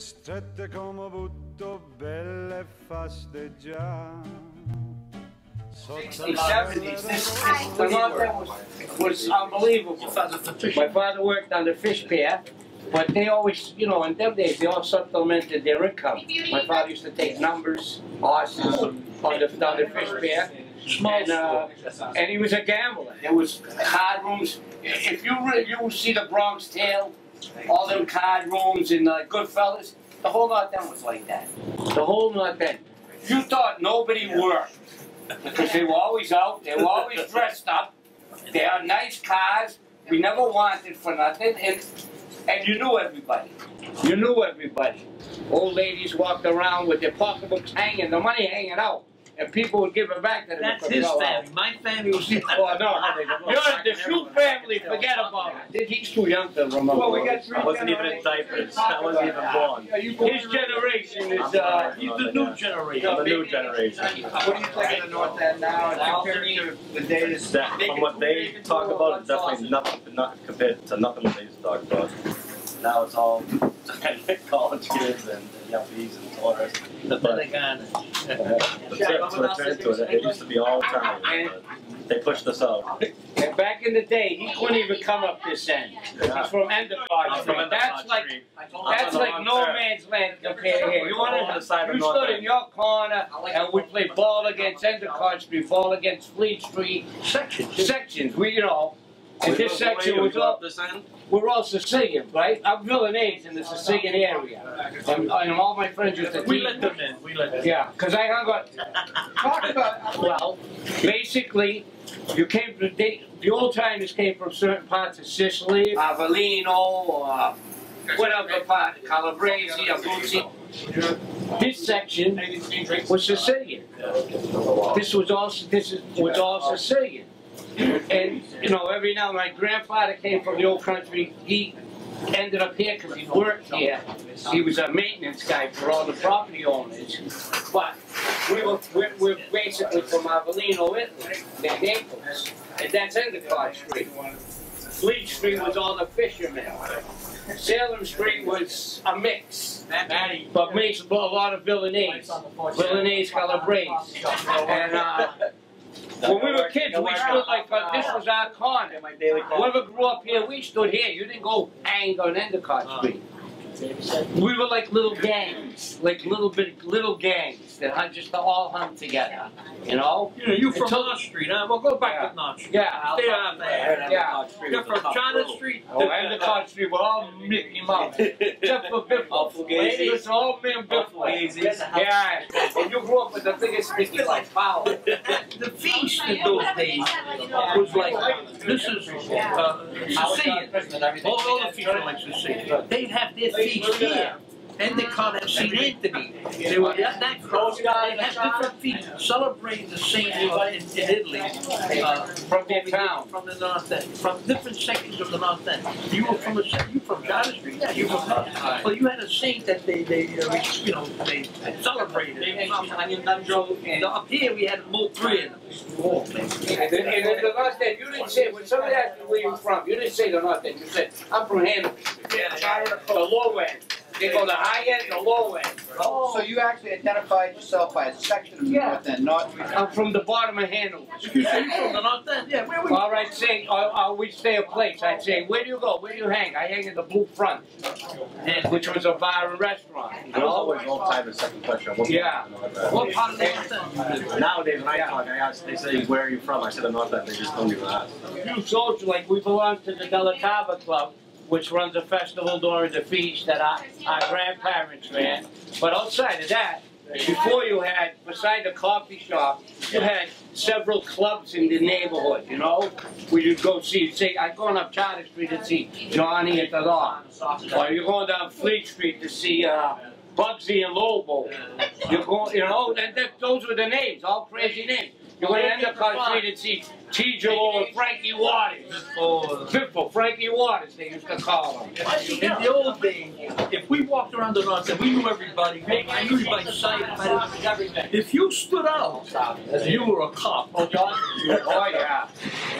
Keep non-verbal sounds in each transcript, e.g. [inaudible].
strette kom og butto belle faste già. the 70s. This, the North End was, was unbelievable. My father worked on the fish pier, but they always, you know, in them days, they all supplemented their income. My father used to take numbers, horses, on the, on the fish pier. And, uh, and he was a gambler. There was card rooms. If you re- you see the Bronx Tale, all them card rooms and uh, Goodfellas, the whole North End was like that. The whole North End. You thought nobody worked because they were always out. They were always [laughs] dressed up. They had nice cars. We never wanted for nothing, and and you knew everybody. You knew everybody. Old ladies walked around with their pocketbooks hanging, the money hanging out, and people would give it back to them. That's his they were- family. My family was. Oh no, you're the Shoe family. Forget about it. He's too young to remember. Well, we got three I wasn't even in diapers. I wasn't even born. His generation is uh, He's the new generation. I'm the new generation. What do you think of the North End now compared to the days? That, from what they talk about, it's definitely nothing, not compared to nothing what they used to talk about. Now it's all college [laughs] kids and yuppies and tourists. the rest. The But Pentagon. the trips turned to it. It used to be all Italian, but they pushed us out. and back in the day, he couldn't even come up this end. He's from Endicott I'm Street. from That's Endicott like Street. That's like no man's land compared here. You wanted the want side to? of You North stood End. in your corner, and we played ball against Endicott Street, ball against Fleet Street. Sections. Sections, we you know. And this section was all we're all Sicilian, right? I'm Villanese in the Sicilian area, and, and all my friends used to We let them in. We let them in. Yeah, because I hung out. Talk about, Well, basically, you came from the, the old timers came from certain parts of Sicily, Avellino, uh, or whatever part, Calabrese, Abruzzi. This section was Sicilian. This was all this is, was all Sicilian. And you know, every now my grandfather came from the old country. He ended up here because he worked here. He was a maintenance guy for all the property owners. But we were we're, we're basically from Avellino, Italy, Naples, and that's Endicott Street. Fleet Street was all the fishermen. Salem Street was a mix, but mixed a lot of Villanese, Villanese Calabrese, and uh, when we were kids, we stood like uh, this was our corner. Whoever grew up here, we stood here. You didn't go hang on Endicott Street. We were like little gangs, like little bit, little gangs that hung just all hung together. You know? You know, you from Until- North Street, huh? Well, go back Yeah. to North Street. Yeah. Stay out there. Yeah. You're from China Street. Oh, Endicott Street, we're all Mickey Mouse, [laughs] except for Biffle. Ladies, all me and Biffle. Yeah. And you grew up with the biggest Mickey like power. [laughs] The feast in those days was like, this is uh, Sicilian. All, all the feast are like Sicilian. They'd have their feast here. And they called it St. Anthony. They were that, that close. They had different feet celebrating the saint in, in Italy. Uh, From their town. From the North End, from different sections of the North End. You were from a, you from China Street, yeah, you were from, well, you had a saint that they, they, uh, you know, they celebrated. And up here, we had Mo three of them. And then, and then the North End, you didn't say, when somebody asked you where you're from, you didn't say the North End, you said, I'm from Hanover. The low end. They go the high end, the low end. Oh. so you actually identified yourself by a section of the Yeah. North End, not. I'm from the bottom of Hanover. You say you from the North End? Yeah, where we? All right, say, I, I would stay a place. I'd say, where do you go? Where do you hang? I hang in the Blue Front, which was a bar and restaurant. You I was always old time second question. What Yeah. What part of the North End? Nowadays, when I talk, I ask, they say, where are you from? I said, the North End. They just don't even ask. You social, like we belong to the Delatava Club, which runs a festival during the feast that our, our grandparents ran. But outside of that, before you had, beside the coffee shop, you had several clubs in the neighborhood, you know? Where you'd go see, say, I'd go up Charter Street and see Johnny at the law. Or you're going down Fleet Street to see, uh, Bugsy and Lobo. You're going, you know, and that, those were the names, all crazy names. You're going to Endicott Street and see T. Jallo and Frankie Waters. or Pimple, Frankie Waters, they used to call him. in the old days, if we walked around the north, and we knew everybody, I knew you by sight. by- If you stood out, as you were a cop. Oh, oh yeah.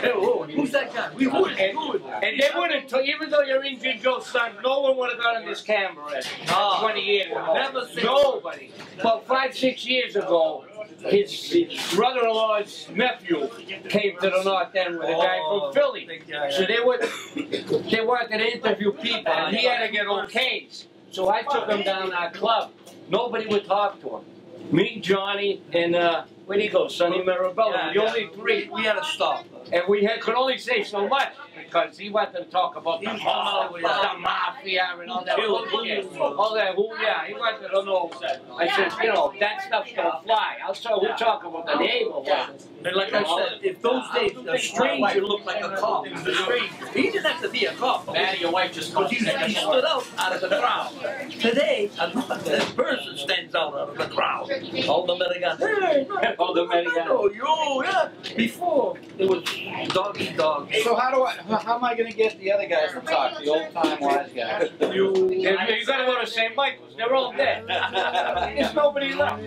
Hey, whoa, who's that guy? We would, we would. And they wouldn't, t- even though you're Injun Joe's son, no one would have got on this camera at No. 20 years ago. Never seen- Nobody. About five, six years ago, his brother-in-law's nephew came to the North End with a guy Oh, from Philly. So they would, they wanted to interview people, and he had to get okays. So I took him down our club. Nobody would talk to him. Me, Johnny, and uh, where'd he go? Sonny Marabella. Yeah, the yeah. only three. We had to stop. And we had, could only say so much because he wanted to talk about the He was mob, the mafia, and all that bullshit. All that, who, yeah, he wanted to know. I said, you know, that stuff's gonna fly. I'll tell, we'll talk about the neighborhood. And like I said, if those days a stranger looked like a cop, he was a stranger. He didn't have to be a cop. Now your wife just Because he, he stood out out of the crowd. Today, a a person stands out out of the crowd. All the men are gone, hey, no, [laughs] All the men are gone. no, yo, yeah. Before, it was dog eat dog. So how do I, how how am I gonna get the other guys to talk, the old time wise guys? [laughs] You, You, you gotta go to St. Michael's. They're all dead. [laughs] There's nobody left.